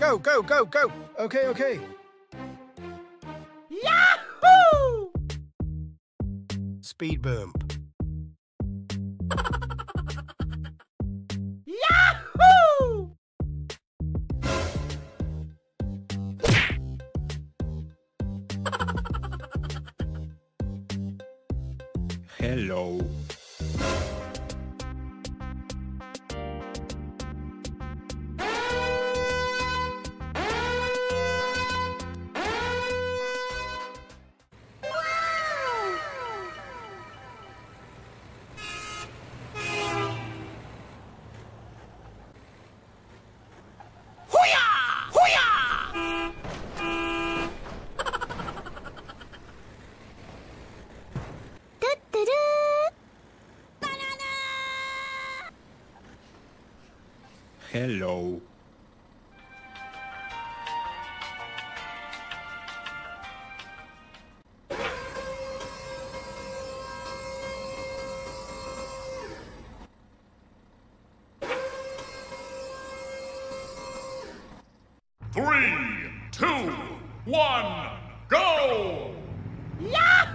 Go, go, go, go. Okay, okay. Yahoo! Speed bump. Yahoo! Hello. Hello. Three, two, one, go! Yahoo!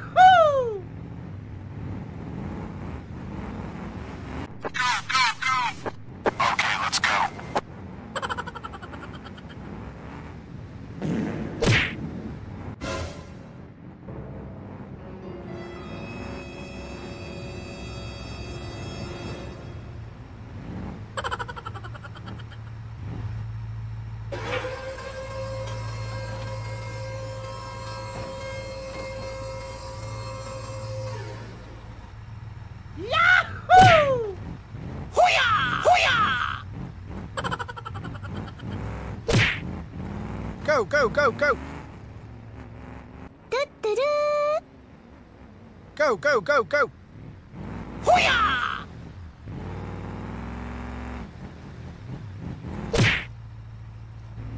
Go, go, go, go. Da, da, da. Go, go, go, go. Hoo-yah!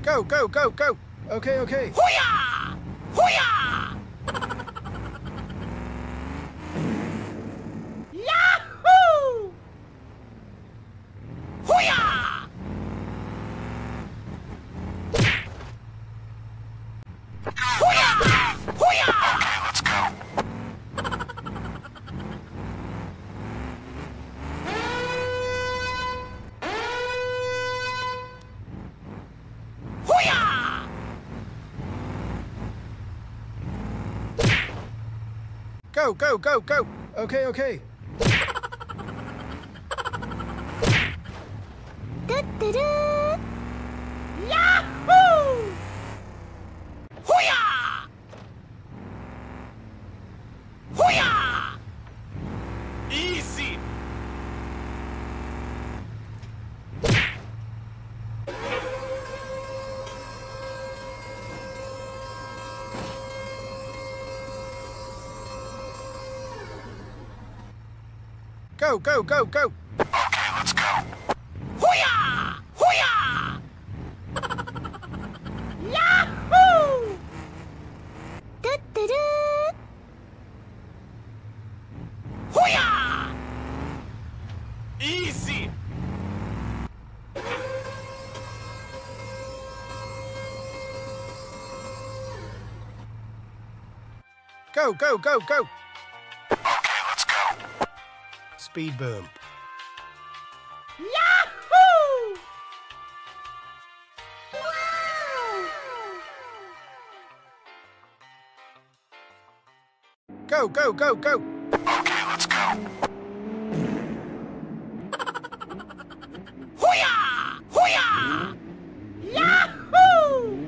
Go, go, go, go. Okay, okay. Hoo-yah! Hoo-yah! Yahoo! Hoo-yah! Hoo-yah! Hoo-yah! Okay, let's go. Hoo-yah! Go, go, go, go. Okay, okay. Yahoo! Go, go, go, go. Okay, let's go. Hoo-yah! Hoo-yah! Yahoo! Hoo-yah! Easy! Go, go, go, go. Okay, let's go. Speed bump. Yahoo! Go, go, go, go. Okay, let's go. Hoo-yah! Hoo-yah! Yahoo!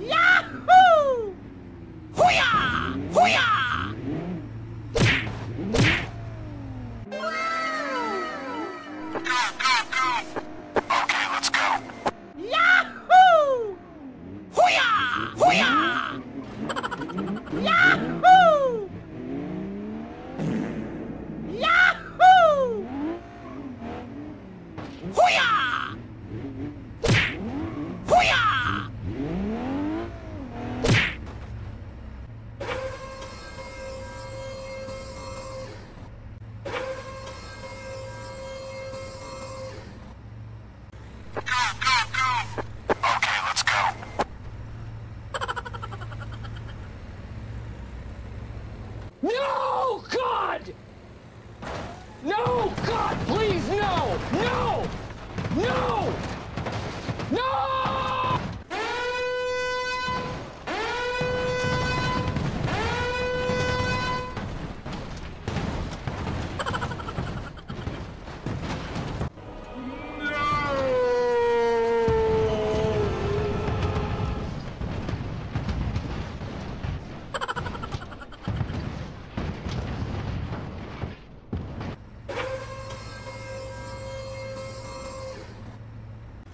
Yahoo! Hoo-yah! Hoo-yah! Go, go,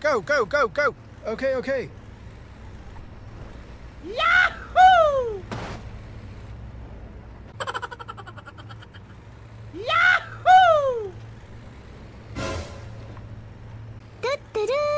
Go, go, go, go. Okay, okay. Yahoo! Yahoo! Yahoo!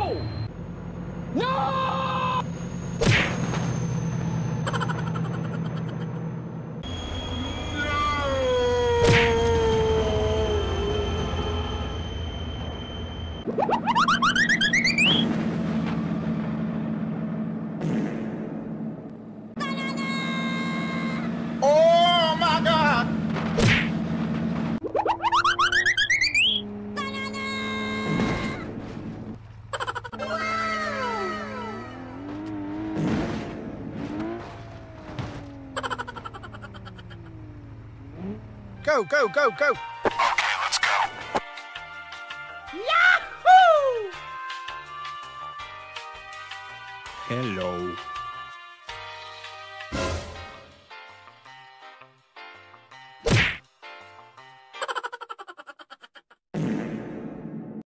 Go, go, go, Hello.